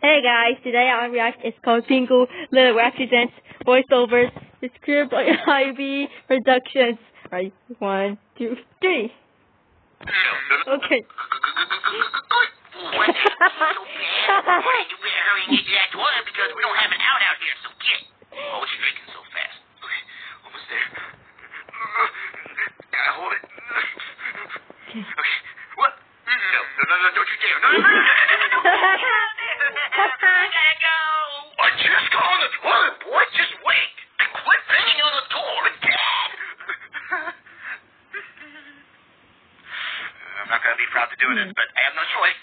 Hey guys, today our react is called Pingu Little Accidents Voiceovers. It's created by Higbee Productions. Right, one, two, three. Okay. What? so bad. Why you better hurry and get to that toilet because we don't have an out out here, so get. Oh, she's drinking so fast. Okay, almost there. Gotta hold it. Okay. What? No, no, no, don't you dare. No, no, no, no. Proud to do this, mm-hmm. but I have no choice.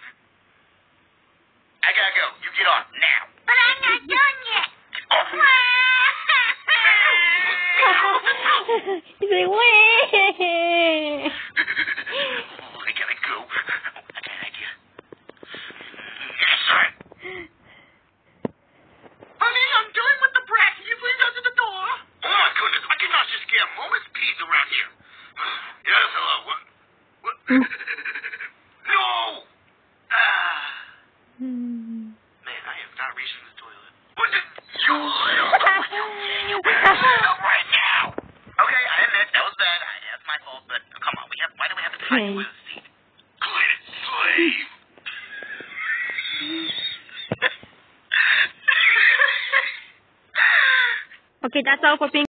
I gotta go. You get on now. But I'm not done yet. Off. He's like, wait. I gotta go. I got an idea. Yes, sir. Oh, Honey, I'm done with the brat. Can you please answer the door? Oh my goodness, I cannot just get a moment's peace around here. Yes, hello. What? What? Mm. The toilet. What did you you right now. Okay, I admit that was bad. I, that's my fault. But come on, we have. Why do we have to you with seat? Good slave. okay, that's all for Pingu.